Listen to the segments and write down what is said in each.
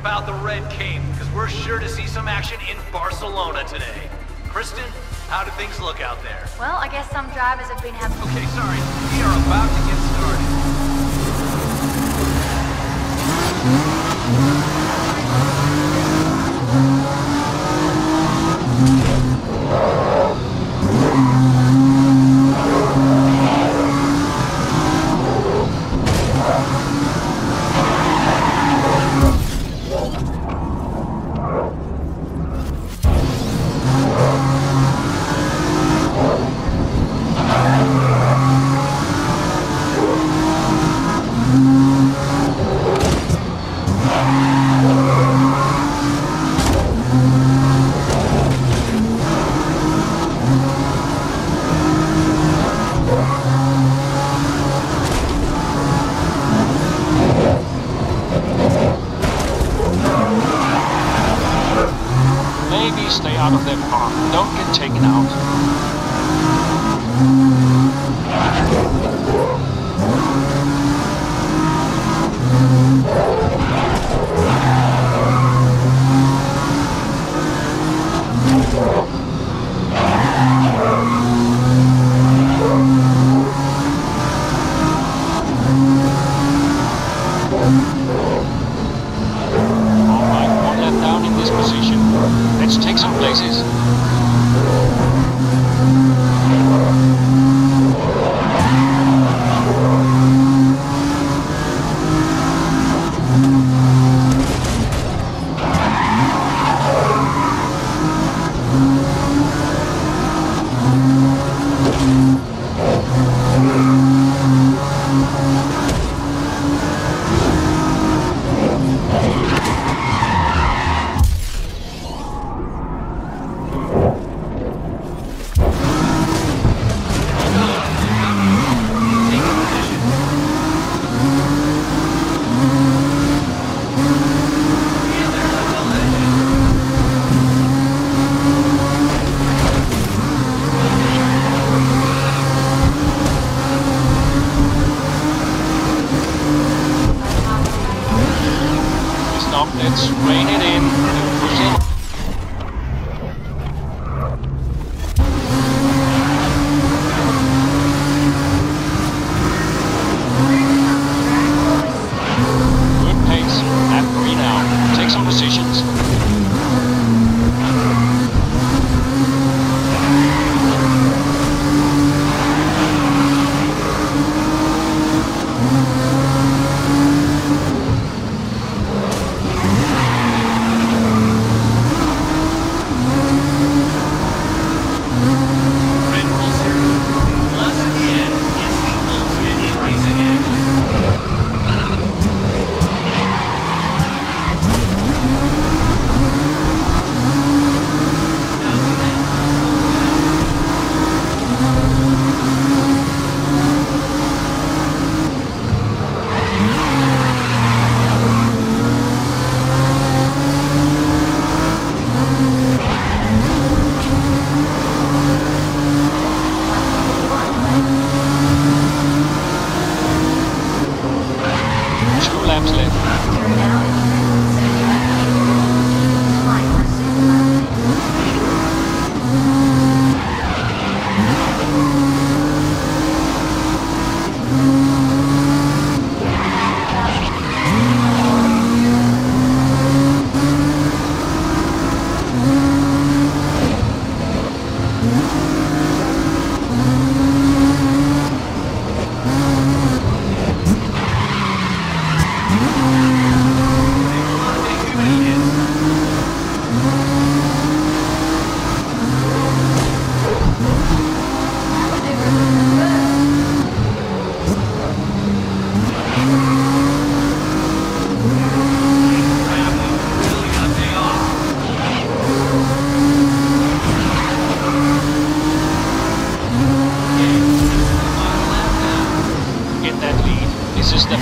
Whip out the Red King, because we're sure to see some action in Barcelona today. Kristen, how do things look out there? Well, I guess some drivers have been having... Okay, sorry. We are about to get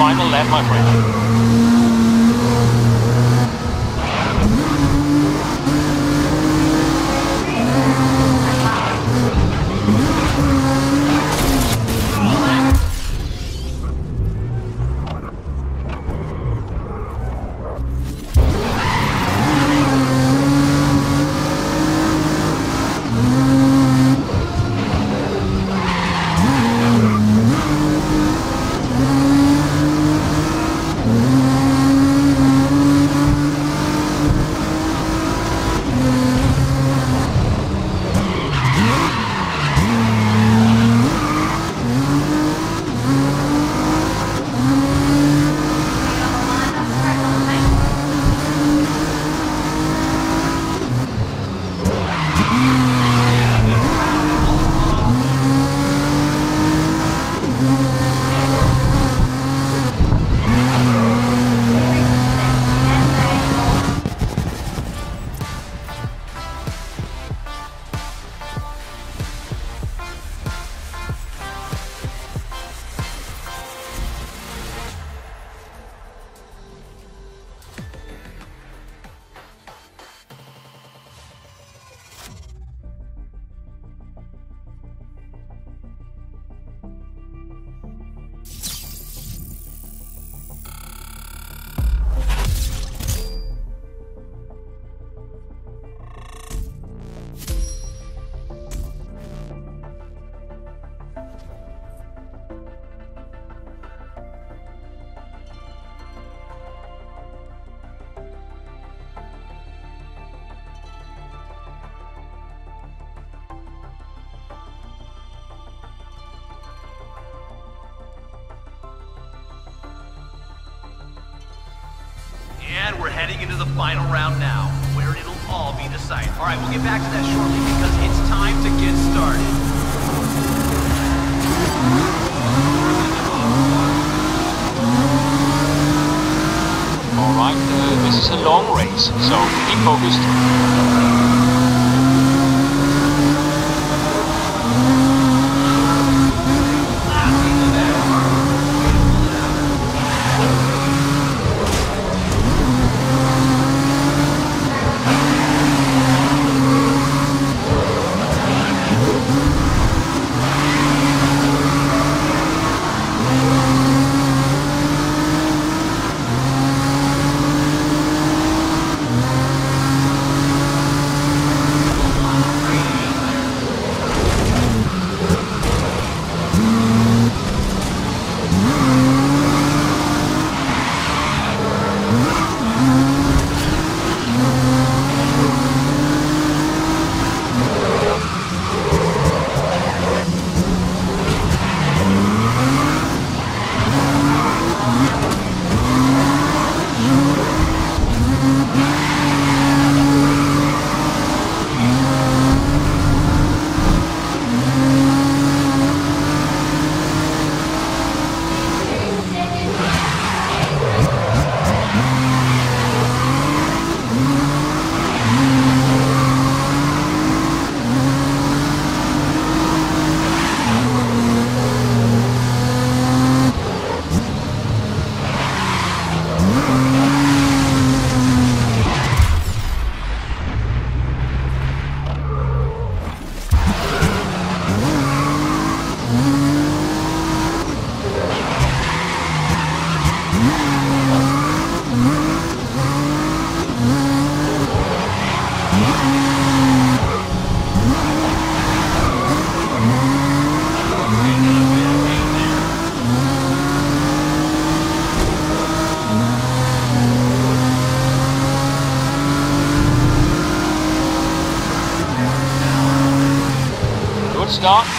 final lap, my friend. And we're heading into the final round now, where it'll all be decided. All right, we'll get back to that shortly because it's time to get started. All right, uh, this is a long race, so keep focused. Start.